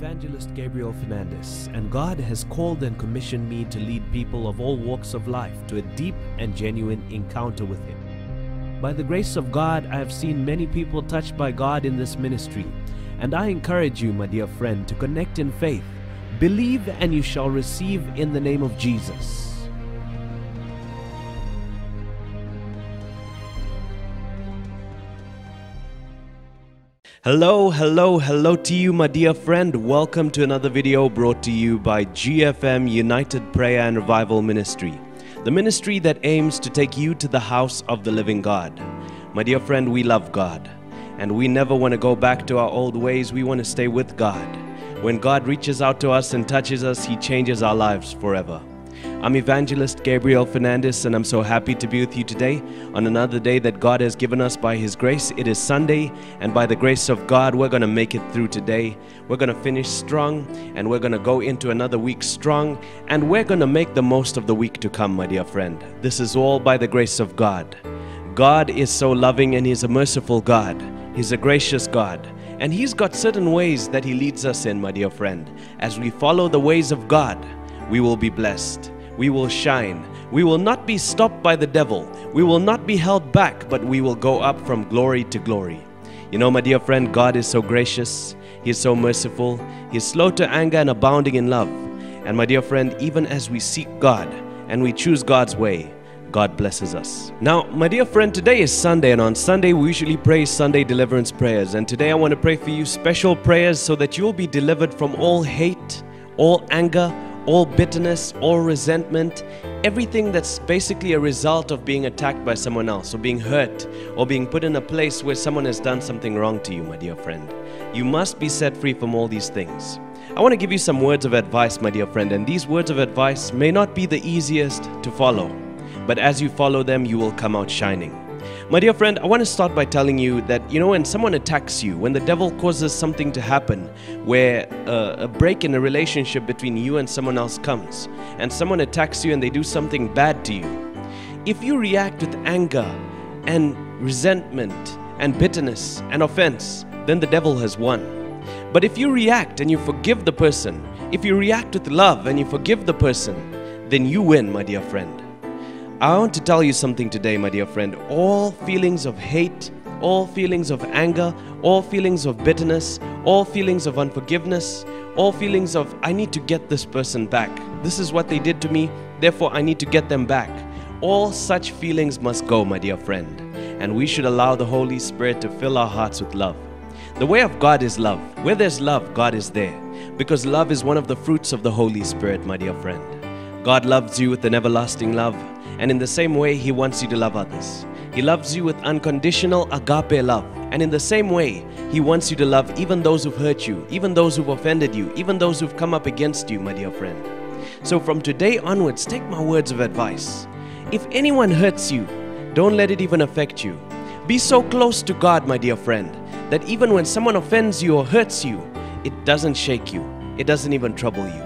evangelist Gabriel Fernandes, and God has called and commissioned me to lead people of all walks of life to a deep and genuine encounter with Him. By the grace of God, I have seen many people touched by God in this ministry, and I encourage you, my dear friend, to connect in faith. Believe, and you shall receive in the name of Jesus. Hello, hello, hello to you, my dear friend. Welcome to another video brought to you by GFM United Prayer and Revival Ministry, the ministry that aims to take you to the house of the living God. My dear friend, we love God, and we never want to go back to our old ways. We want to stay with God. When God reaches out to us and touches us, He changes our lives forever. I'm evangelist Gabriel Fernandes, and I'm so happy to be with you today on another day that God has given us by His grace. It is Sunday, and by the grace of God, we're going to make it through today. We're going to finish strong, and we're going to go into another week strong, and we're going to make the most of the week to come, my dear friend. This is all by the grace of God. God is so loving, and He's a merciful God, He's a gracious God. And He's got certain ways that He leads us in, my dear friend. As we follow the ways of God, we will be blessed we will shine. We will not be stopped by the devil. We will not be held back, but we will go up from glory to glory. You know, my dear friend, God is so gracious. He is so merciful. He is slow to anger and abounding in love. And my dear friend, even as we seek God and we choose God's way, God blesses us. Now, my dear friend, today is Sunday, and on Sunday we usually pray Sunday deliverance prayers. And today I want to pray for you special prayers so that you'll be delivered from all hate, all anger, all bitterness, all resentment, everything that's basically a result of being attacked by someone else, or being hurt, or being put in a place where someone has done something wrong to you, my dear friend. You must be set free from all these things. I want to give you some words of advice, my dear friend, and these words of advice may not be the easiest to follow, but as you follow them, you will come out shining. My dear friend, I want to start by telling you that, you know, when someone attacks you, when the devil causes something to happen where uh, a break in a relationship between you and someone else comes, and someone attacks you and they do something bad to you, if you react with anger and resentment and bitterness and offense, then the devil has won. But if you react and you forgive the person, if you react with love and you forgive the person, then you win, my dear friend. I want to tell you something today, my dear friend. All feelings of hate, all feelings of anger, all feelings of bitterness, all feelings of unforgiveness, all feelings of, I need to get this person back. This is what they did to me, therefore I need to get them back. All such feelings must go, my dear friend. And we should allow the Holy Spirit to fill our hearts with love. The way of God is love. Where there's love, God is there. Because love is one of the fruits of the Holy Spirit, my dear friend. God loves you with an everlasting love. And in the same way, He wants you to love others. He loves you with unconditional agape love. And in the same way, He wants you to love even those who've hurt you, even those who've offended you, even those who've come up against you, my dear friend. So from today onwards, take my words of advice. If anyone hurts you, don't let it even affect you. Be so close to God, my dear friend, that even when someone offends you or hurts you, it doesn't shake you, it doesn't even trouble you.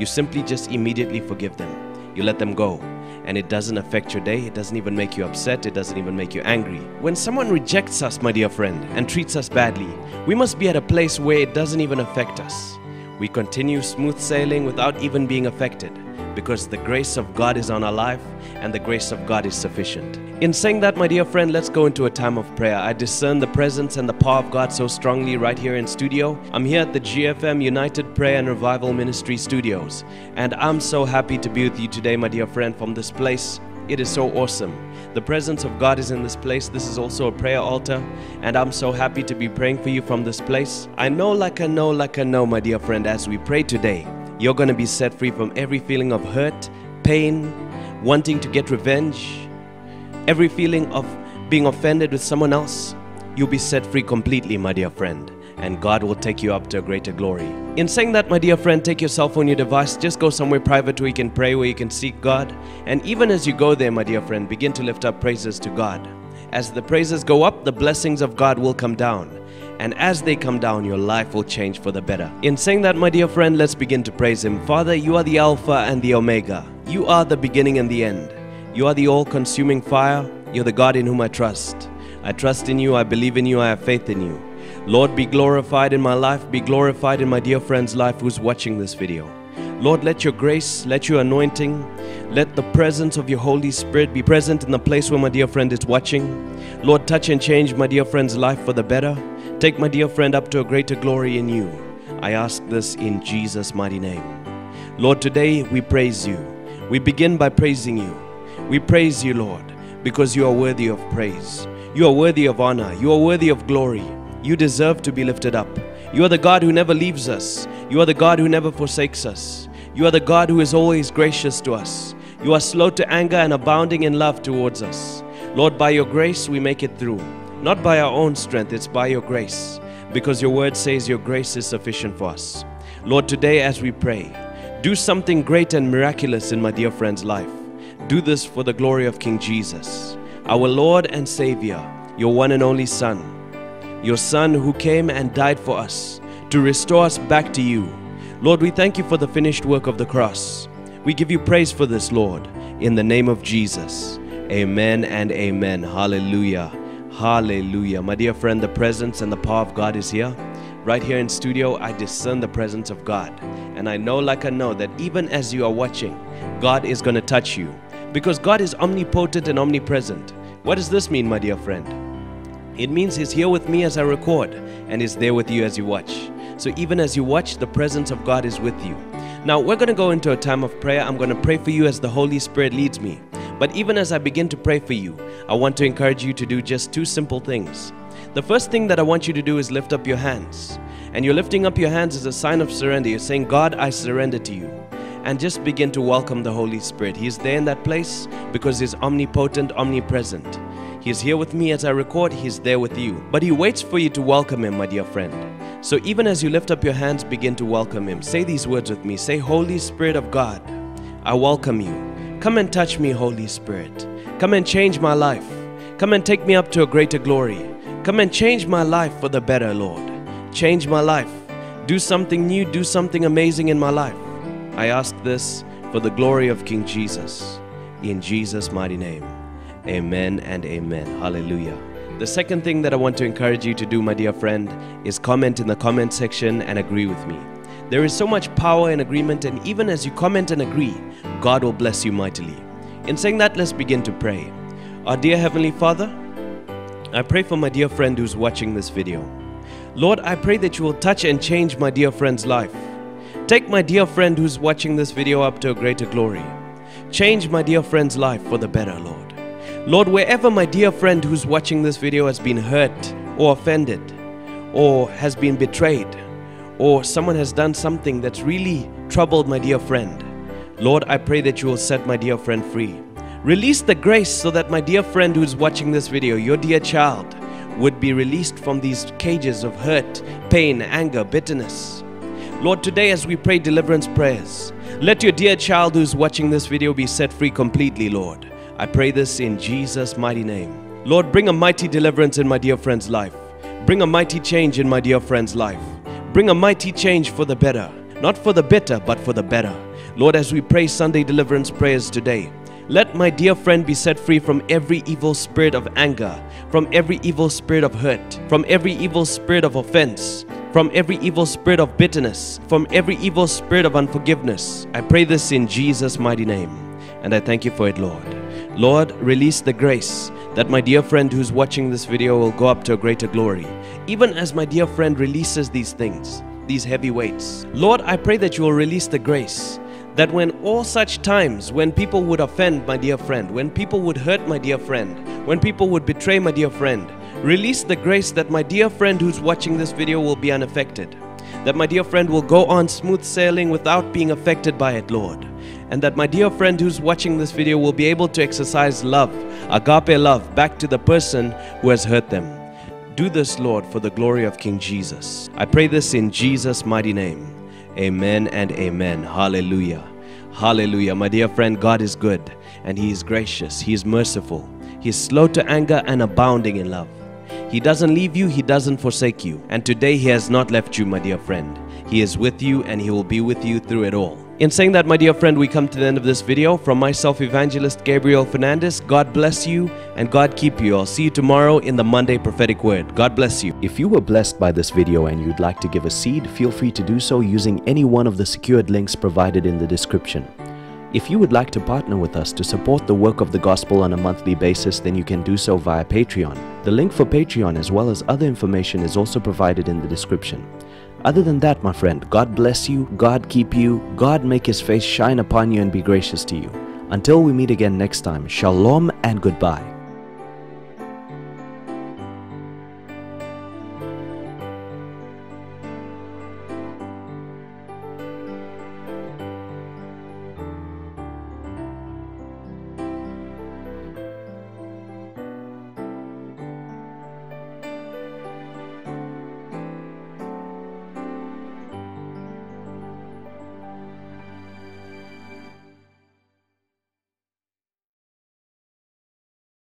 You simply just immediately forgive them. You let them go and it doesn't affect your day, it doesn't even make you upset, it doesn't even make you angry. When someone rejects us, my dear friend, and treats us badly, we must be at a place where it doesn't even affect us. We continue smooth sailing without even being affected because the grace of God is on our life and the grace of God is sufficient. In saying that, my dear friend, let's go into a time of prayer. I discern the presence and the power of God so strongly right here in studio. I'm here at the GFM United Prayer and Revival Ministry studios, and I'm so happy to be with you today, my dear friend, from this place. It is so awesome. The presence of God is in this place. This is also a prayer altar, and I'm so happy to be praying for you from this place. I know, like I know, like I know, my dear friend, as we pray today, you're going to be set free from every feeling of hurt, pain, wanting to get revenge, every feeling of being offended with someone else. You'll be set free completely, my dear friend, and God will take you up to a greater glory. In saying that, my dear friend, take your cell phone, your device, just go somewhere private where you can pray, where you can seek God. And even as you go there, my dear friend, begin to lift up praises to God. As the praises go up, the blessings of God will come down. And as they come down, your life will change for the better. In saying that, my dear friend, let's begin to praise Him. Father, you are the Alpha and the Omega. You are the beginning and the end. You are the all consuming fire. You're the God in whom I trust. I trust in you, I believe in you, I have faith in you. Lord, be glorified in my life, be glorified in my dear friend's life who's watching this video. Lord, let your grace, let your anointing, let the presence of your Holy Spirit be present in the place where my dear friend is watching. Lord, touch and change my dear friend's life for the better. Take my dear friend up to a greater glory in you. I ask this in Jesus' mighty name. Lord, today we praise you. We begin by praising you. We praise you, Lord, because you are worthy of praise. You are worthy of honor. You are worthy of glory. You deserve to be lifted up. You are the God who never leaves us. You are the God who never forsakes us. You are the God who is always gracious to us. You are slow to anger and abounding in love towards us. Lord, by your grace we make it through. Not by our own strength, it's by your grace. Because your word says your grace is sufficient for us. Lord, today as we pray, do something great and miraculous in my dear friend's life. Do this for the glory of King Jesus, our Lord and Savior, your one and only Son your Son who came and died for us to restore us back to you. Lord, we thank you for the finished work of the cross. We give you praise for this, Lord, in the name of Jesus. Amen and amen. Hallelujah. Hallelujah. My dear friend, the presence and the power of God is here. Right here in studio, I discern the presence of God. And I know, like I know, that even as you are watching, God is going to touch you. Because God is omnipotent and omnipresent. What does this mean, my dear friend? It means He's here with me as I record and He's there with you as you watch. So even as you watch, the presence of God is with you. Now, we're going to go into a time of prayer. I'm going to pray for you as the Holy Spirit leads me. But even as I begin to pray for you, I want to encourage you to do just two simple things. The first thing that I want you to do is lift up your hands. And you're lifting up your hands as a sign of surrender. You're saying, God, I surrender to you. And just begin to welcome the Holy Spirit. He's there in that place because He's omnipotent, omnipresent. He's here with me as I record, He's there with you. But He waits for you to welcome Him, my dear friend. So even as you lift up your hands, begin to welcome Him. Say these words with me. Say, Holy Spirit of God, I welcome you. Come and touch me, Holy Spirit. Come and change my life. Come and take me up to a greater glory. Come and change my life for the better, Lord. Change my life. Do something new, do something amazing in my life. I ask this for the glory of King Jesus. In Jesus' mighty name. Amen and amen. Hallelujah. The second thing that I want to encourage you to do, my dear friend, is comment in the comment section and agree with me. There is so much power in agreement, and even as you comment and agree, God will bless you mightily. In saying that, let's begin to pray. Our dear Heavenly Father, I pray for my dear friend who's watching this video. Lord, I pray that you will touch and change my dear friend's life. Take my dear friend who's watching this video up to a greater glory. Change my dear friend's life for the better, Lord. Lord, wherever my dear friend who's watching this video has been hurt or offended or has been betrayed or someone has done something that's really troubled my dear friend, Lord, I pray that you will set my dear friend free. Release the grace so that my dear friend who's watching this video, your dear child, would be released from these cages of hurt, pain, anger, bitterness. Lord, today as we pray deliverance prayers, let your dear child who's watching this video be set free completely, Lord. I pray this in Jesus' mighty name. Lord, bring a mighty deliverance in my dear friend's life. Bring a mighty change in my dear friend's life. Bring a mighty change for the better. Not for the bitter, but for the better. Lord, as we pray Sunday deliverance prayers today, let my dear friend be set free from every evil spirit of anger, from every evil spirit of hurt, from every evil spirit of offense, from every evil spirit of bitterness, from every evil spirit of unforgiveness. I pray this in Jesus' mighty name, and I thank you for it, Lord. Lord, release the grace that my dear friend who's watching this video will go up to a greater glory. Even as my dear friend releases these things, these heavy weights. Lord, I pray that you will release the grace that when all such times when people would offend my dear friend, when people would hurt my dear friend, when people would betray my dear friend, release the grace that my dear friend who's watching this video will be unaffected. That my dear friend will go on smooth sailing without being affected by it, Lord and that my dear friend who's watching this video will be able to exercise love, agape love, back to the person who has hurt them. Do this, Lord, for the glory of King Jesus. I pray this in Jesus' mighty name. Amen and amen. Hallelujah. Hallelujah. My dear friend, God is good and He is gracious. He is merciful. He is slow to anger and abounding in love. He doesn't leave you, He doesn't forsake you. And today He has not left you, my dear friend. He is with you and He will be with you through it all. In saying that, my dear friend, we come to the end of this video. From myself, Evangelist Gabriel Fernandes, God bless you and God keep you. I'll see you tomorrow in the Monday Prophetic Word. God bless you. If you were blessed by this video and you'd like to give a seed, feel free to do so using any one of the secured links provided in the description. If you would like to partner with us to support the work of the gospel on a monthly basis, then you can do so via Patreon. The link for Patreon as well as other information is also provided in the description. Other than that, my friend, God bless you, God keep you, God make his face shine upon you and be gracious to you. Until we meet again next time, shalom and goodbye.